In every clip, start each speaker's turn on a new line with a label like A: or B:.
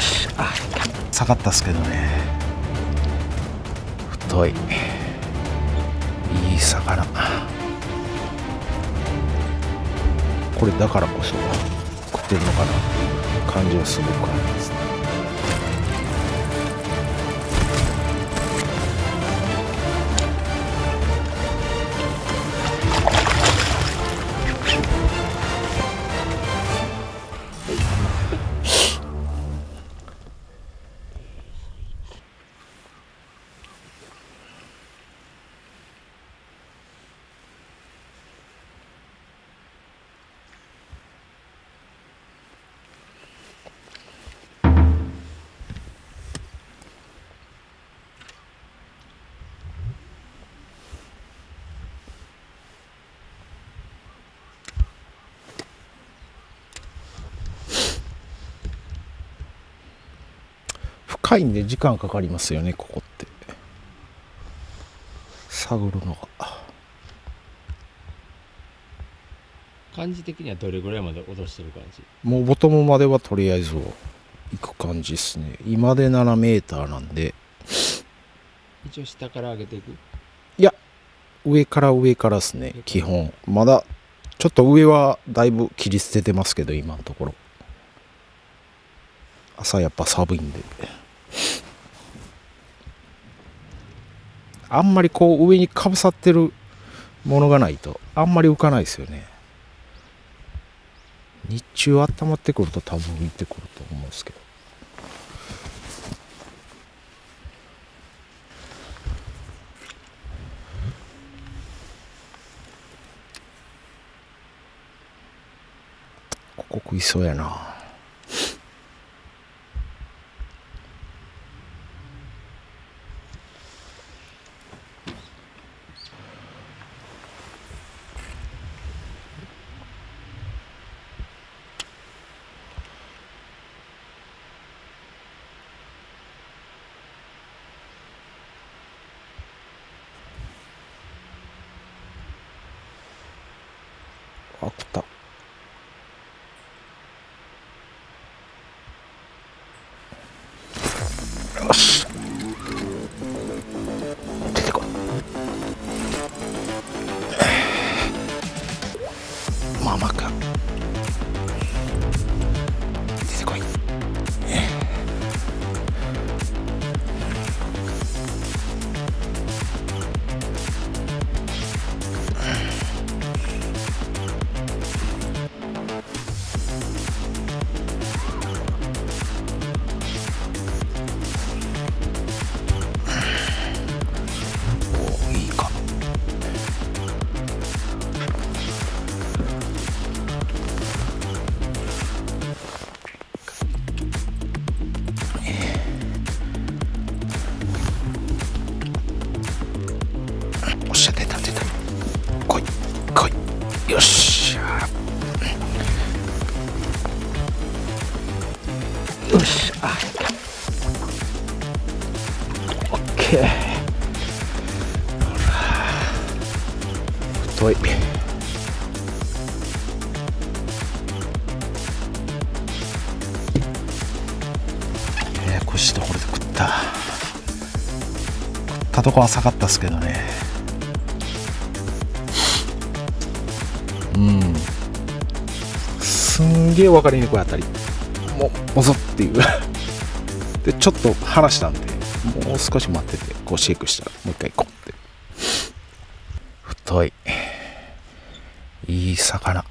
A: し。下がったっすけどね。太い。いい魚。これだからこそ食ってるのかなって感じはすごくありますいんで時間かかりますよねここって。探るのが。
B: 感じ的にはどれぐらいまで落としてる感じ？
A: もうボトムまではとりあえず行く感じですね。今で7メーターなんで。
B: 一応下から上げていく？
A: いや上から上からですね基本。まだちょっと上はだいぶ切り捨ててますけど今のところ。朝やっぱ寒いんであんまりこう上にかぶさってるものがないとあんまり浮かないですよね。日中温まってくると多分浮いてくると思うんですけど。ここ食いそうやなあ食ったよオッケー太い。えー、腰とこれで食った。食ったとこは下がったっすけどね。うん。すんげえ分かりにくいあたり。もうもぞっていう。でちょっと離したんで。もう少し待っててこうシェイクしたらもう一回コンって。太い。いい魚。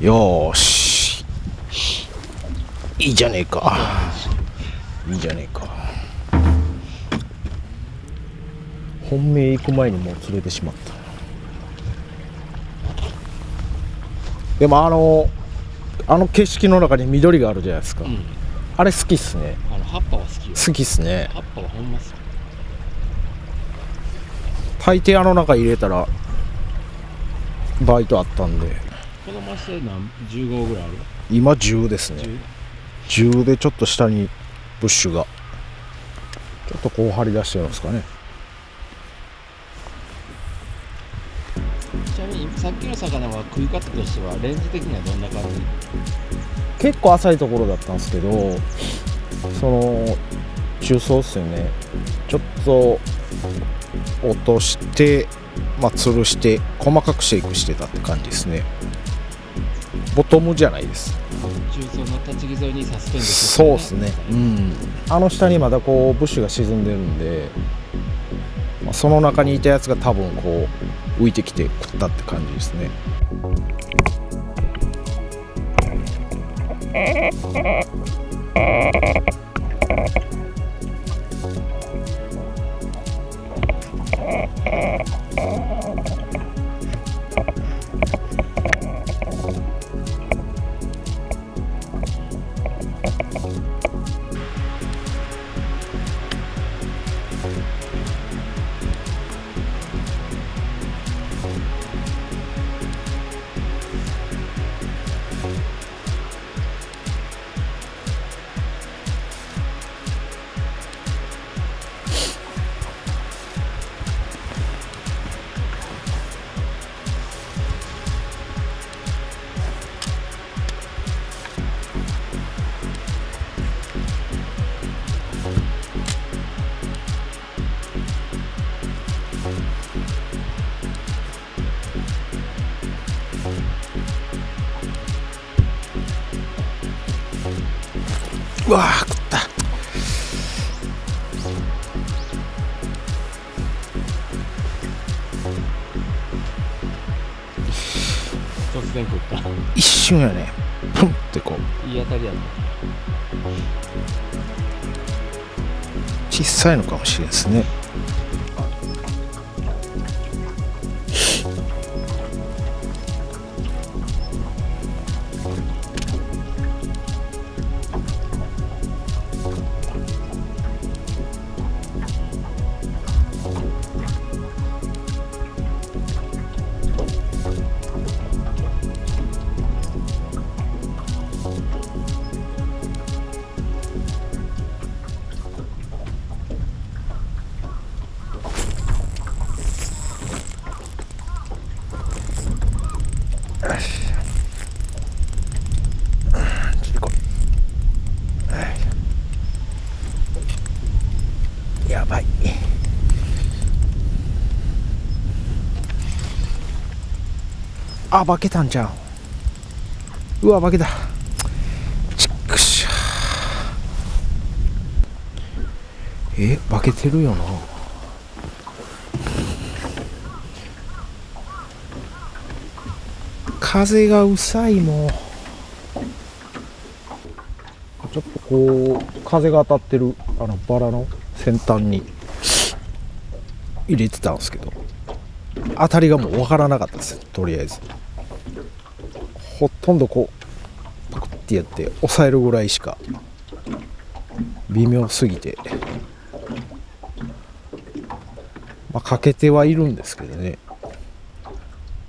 A: よし。いいじゃねえか。いいじゃねえか。本命行く前にもう連れてしまった。でもあのあの景色の中に緑があるじゃないですか、
B: うん。
A: あれ好きっすね。
B: あの葉っぱは好きよ。
A: 好きっすね。
B: 葉っぱはほんま好き。
A: 大抵あの中入れたらバイトあったんで。
B: このマスで何？10号ぐらいある？
A: 今10ですね。銃でちょっと下にブッシュが。ちょっとこう張り出してるんですかね。
B: ちなみにさっきの魚は食い方としてはレンジ的にはどんな感じ？
A: 結構浅いところだったんですけどその中層っすよね。ちょっと落としてまあ吊るして細かくシェイクしてたって感じですね。ボトムじゃないです
B: 中層の立ち木沿いにサスペンド
A: そうですね。うん。あの下にまだこうブッシュが沈んでるんで、まあ、その中にいたやつが多分こう浮いてきて食ったって感じですね。瞬やね。プンってこう。
B: いい当たりやな。
A: 小さいのかもしれんですねあ化けたんじゃんうわ化けた。ちっくし。ゃえ化けてるよな。風がうさいも。うちょっとこう風が当たってるあのバラの先端に入れてたんですけど。当たりがもう分からなかったですとりあえず。ほとんどこうパクってやって押さえるぐらいしか微妙すぎて。まあ欠けてはいるんですけどね。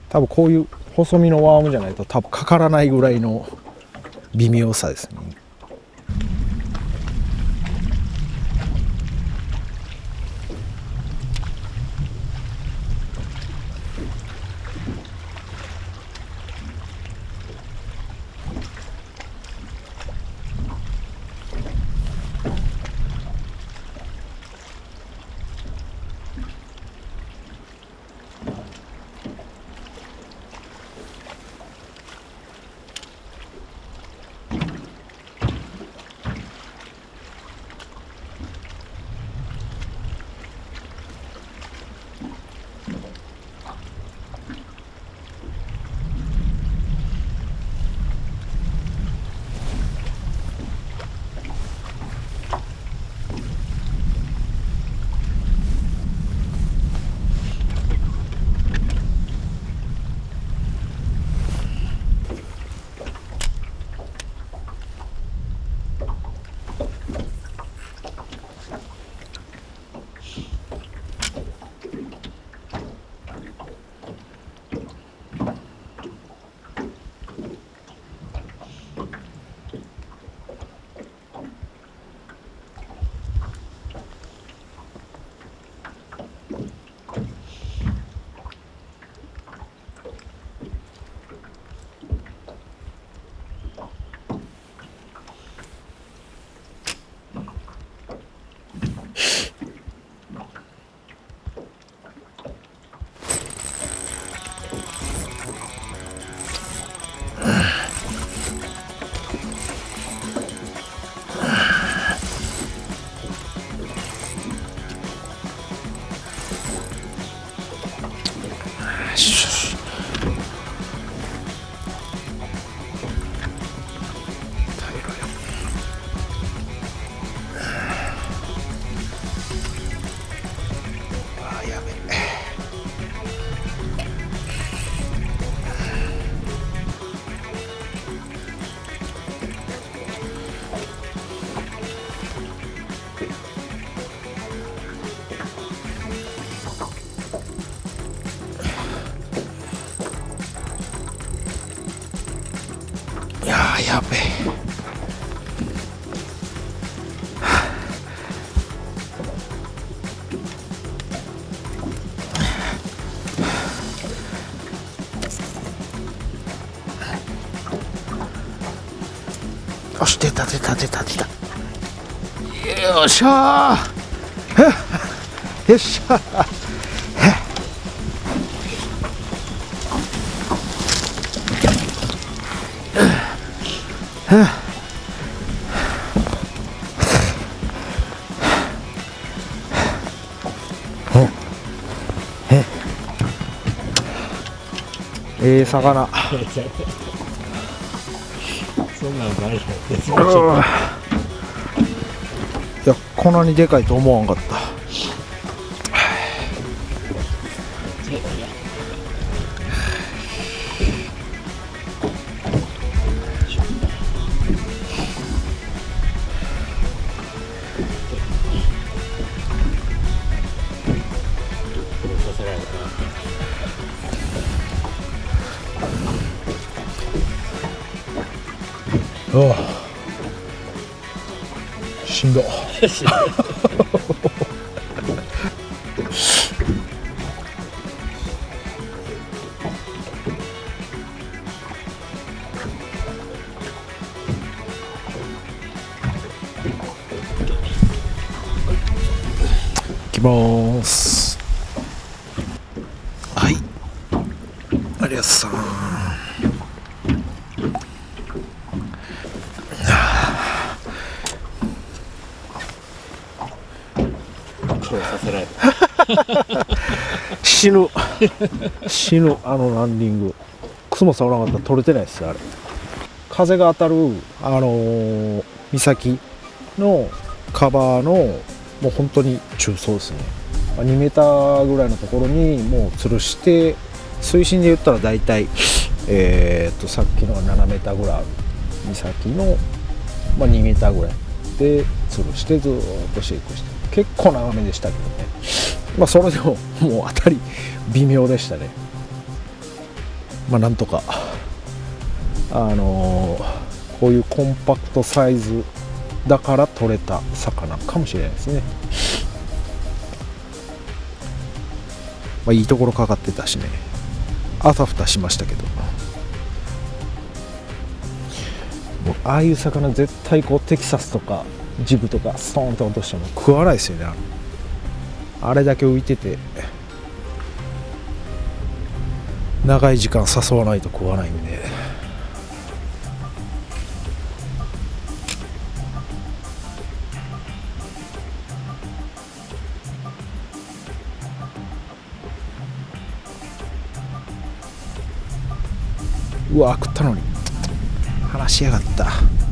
A: 多分こういう細身のワームじゃないと多分かからないぐらいの微妙さですね。よし出た出た出た出た。よっしゃー。よっしゃー。ええ魚
B: そんなのないよ
A: いやこんなにでかいと思わんかった。
B: させられ
A: しんど。死ぬ。死ぬあのランディング。クモさおらなかったら取れてないですあれ。風が当たるあのー岬のカバーのもう本当に中層ですね。2メーターぐらいのところにもう吊るして水深で言ったら大体えーっとさっきのが7メーターぐらいある。岬の、まあ、2メーターぐらいで吊るしてずっとシェイクして。結構長めでしたけどね。まあそれでももう当たり微妙でしたね。まあなんとかあのーこういうコンパクトサイズだから取れた魚かもしれないですね。まあいいところかかってたしね。あたふたしましたけど。ああいう魚絶対こうテキサスとかジブとかストーンと落としても食わないですよねあれだけ浮いてて長い時間誘わないと食わないんで。うわ食ったのに。話しやがった。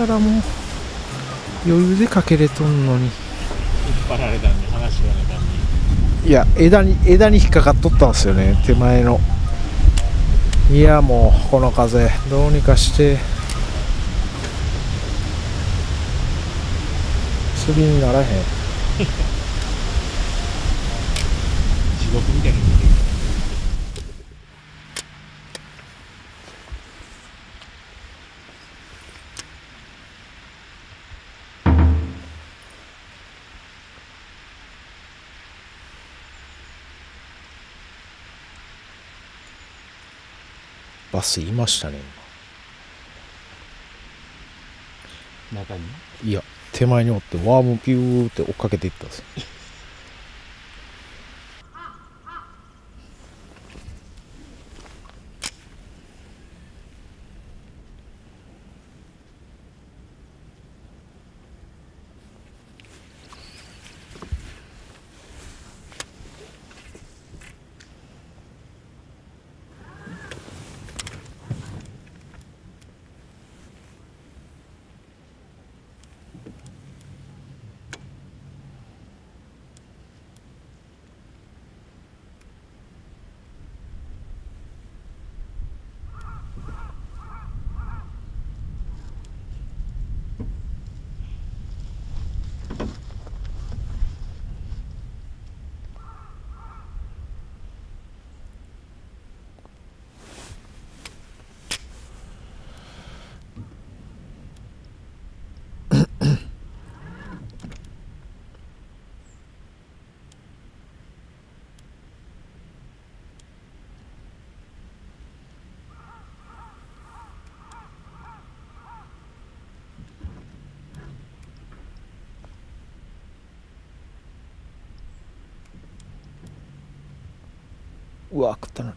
A: からもう余裕でかけれとんのに。
B: 引っ張られたんで話がなかんに
A: いや枝に枝に引っかかっとったんですよね手前の。いやもうこの風どうにかして。釣りにならへん
B: 地獄みたいに見てる
A: バスいましたね
B: 中に？
A: 今。いや手前におってワームピューって追っかけていったんですようわ食ったな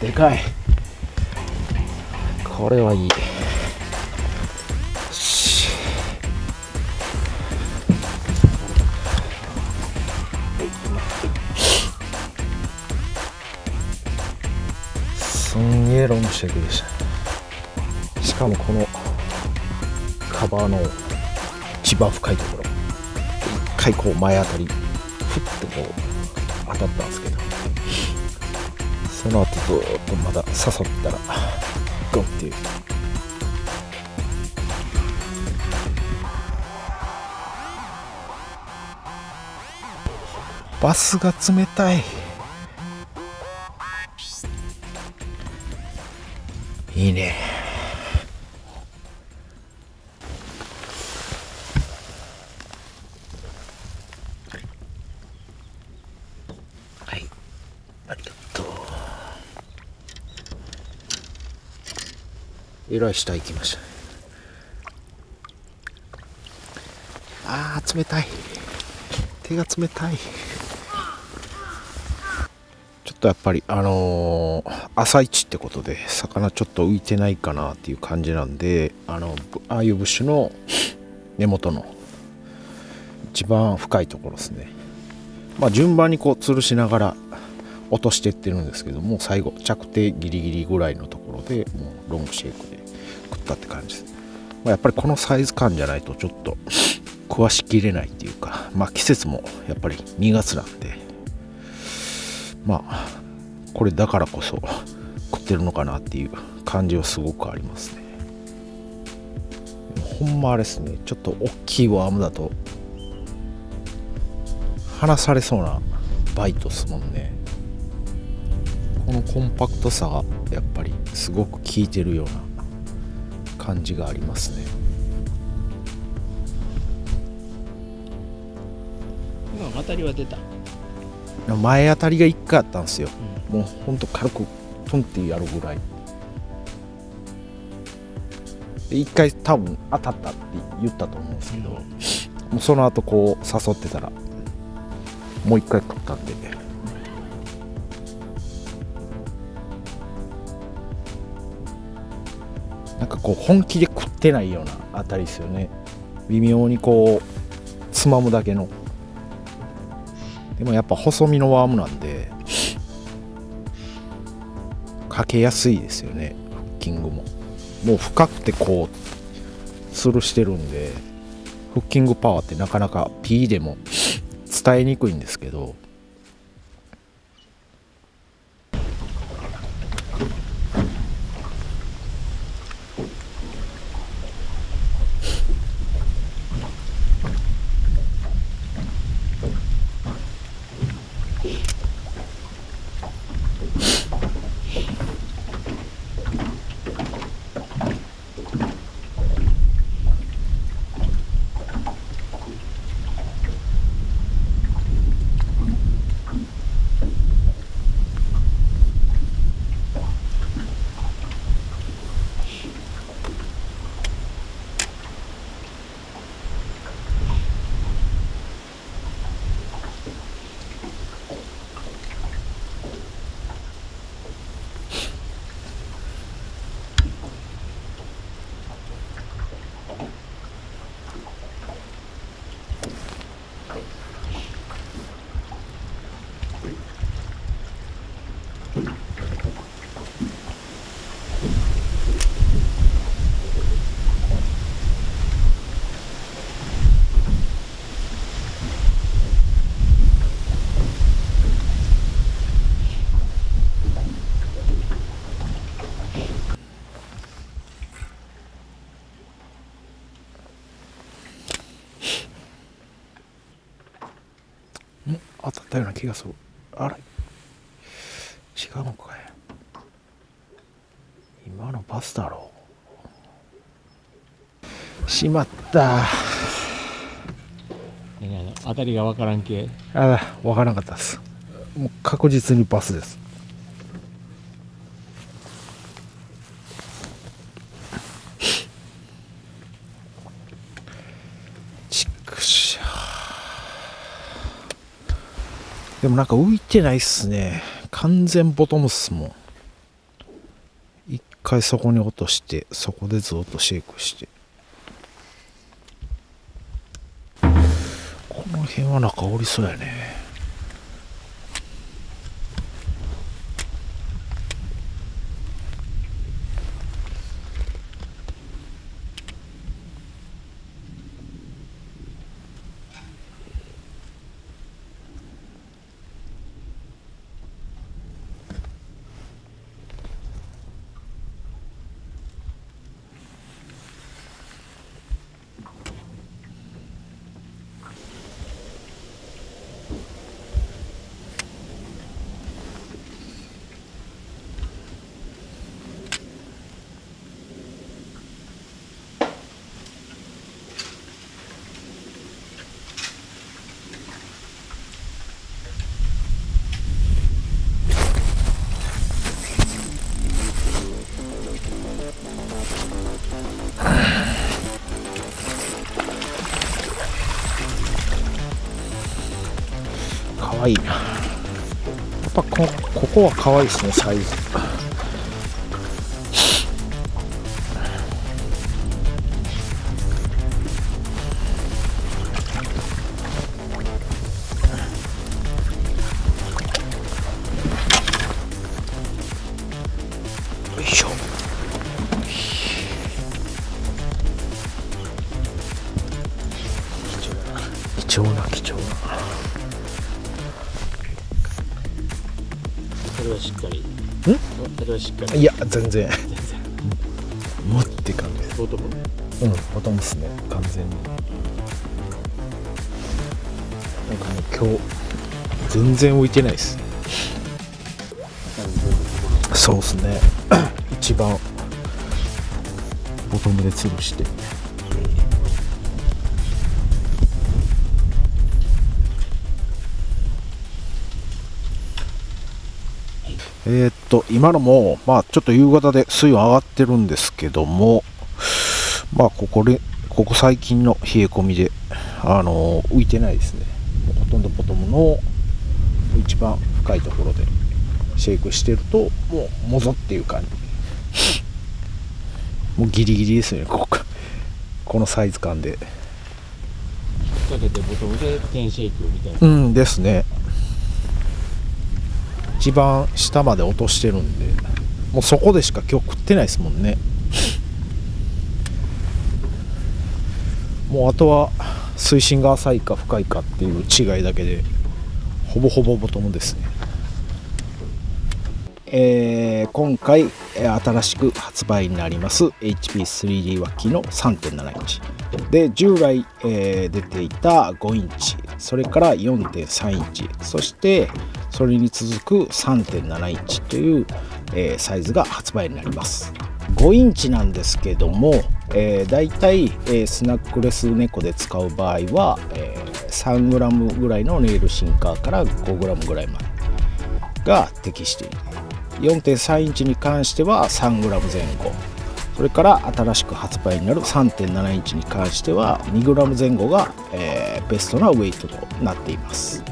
A: でかい。これはいい。すんげえロングシェイクでし。たしかもこのカバーの一番深いところ。一回こう前あたりふってこう。その後ずっとまだ誘ったらゴンっていう。バスが冷たい。いいねはいありがとうえらい下行きましたねあー冷たい。手が冷たい。ちょっとやっぱりあのー朝一ってことで魚ちょっと浮いてないかなっていう感じなんであのああいうブッシュの根元の一番深いところですね。まあ順番にこう吊るしながら落としていってるんですけども最後着底ギリギリぐらいのところでもうロングシェイクったって感じ。です、まあ、やっぱりこのサイズ感じゃないとちょっと食わしきれないっていうかまあ季節もやっぱり2月なんで。まあこれだからこそ食ってるのかなっていう感じはすごくありますね。ほんまあれですね。ちょっと大きいワームだと離されそうなバイトっすもんね。このコンパクトさがやっぱりすごく効いてるような感じがありますね。
B: 今当たりは出た、
A: 前当たりが1回あったんですよ。もうほんと軽くトンってやるぐらい。で1回多分当たったって言ったと思うんですけど、もうその後こう誘ってたらもう1回食ったんで。なこう本気で食ってないような当たりですよね。微妙にこうつまむだけの。でもやっぱ細身のワームなんでかけやすいですよね。フッキングも。もう深くてこう吊るしてるんでフッキングパワーってなかなか P でも伝えにくいんですけどったような気がする。あれ？違うのかい。今のバスだろう。しまった。
B: 当たりがわからん系。
A: あ分からなかったです。もう確実にバスですちくしょうでもなんか浮いてないっすね。完全ボトムっすも。ん一回そこに落としてそこでずっとシェイクして。この辺はなんかおりそうやね。愛いな。やっぱこここは可愛いいですねサイズ。
B: それはしっかり。ん？それはしっかり。
A: いや全然。もって感じです
B: ボトム
A: うんボトムですね。完全に。なんかもう今日全然浮いてないです。そうですね。一番ボトムで吊るしてえーっと今のもまあちょっと夕方で水温上がってるんですけどもまあここでここ最近の冷え込みであの浮いてないですね。ほとんどボトムの一番深いところでシェイクしてるともうもぞっていう感じ。もうギリギリですよねここ。このサイズ感で。
B: 引っ掛けてボトムでテンシェイクみたいな。
A: うんですね一番下まで落としてるんでもうそこでしか今日食ってないですもんね。もうあとは水深が浅いか深いかっていう違いだけでほぼほぼボトムですね。えー今回新しく発売になります HP3D 脇の3.7インチ。で従来、えー出ていた5インチそれから4.3インチ。そしてそれに続く3.7インチという、えーサイズが発売になります。5インチなんですけども、えー、だいたい、えースナックレス猫で使う場合は、えー 3g ぐらいのネイルシンカーから 5g ぐらいまでが適している。4.3インチに関しては 3g 前後。それから新しく発売になる3.7インチに関しては 2g 前後が、えーベストなウェイトとなっています。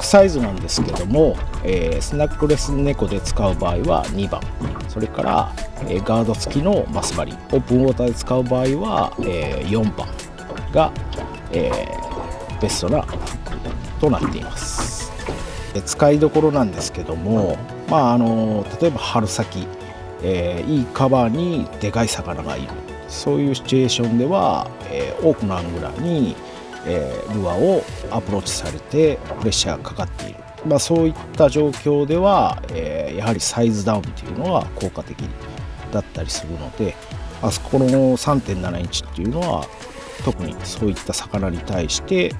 A: サイズなんですけども、えースナックレス猫で使う場合は2番。それから、えーガード付きのマスバリ。オープンウォーターで使う場合は、えー4番が、えベストなとなっています。使いどころなんですけども、まあ、あの例えば春先、えいいカバーにでかい魚がいる。そういうシチュエーションでは、え多くのアングラーに、えールアーをアプローチされてプレッシャーがかかっている、まあ、そういった状況では、えーやはりサイズダウンというのは効果的だったりするのであそこの3.7インチっていうのは特にそういった魚に対して、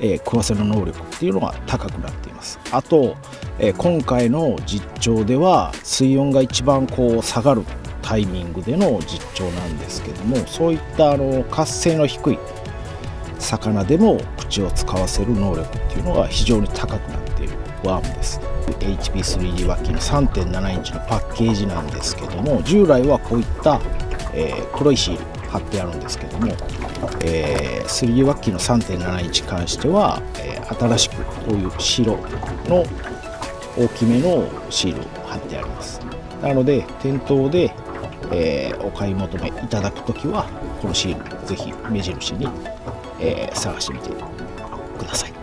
A: えー食わせる能力っていうのが高くなっています。あと、えー今回の実調では水温が一番こう下がるタイミングでの実調なんですけどもそういったあの活性の低い魚でも口を使わせる能力っていうのが非常に高くなっている。ワームです。HP3D ワッキーの3.7インチのパッケージなんですけども従来はこういった、えー黒いシール貼ってあるんですけども、えー 3D ワッキーの3.7インチに関しては、えー新しくこういう白の大きめのシールを貼ってあります。なので店頭で、えーお買い求めいただくときはこのシールぜひ目印に、えー探してみてください